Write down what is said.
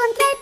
encontré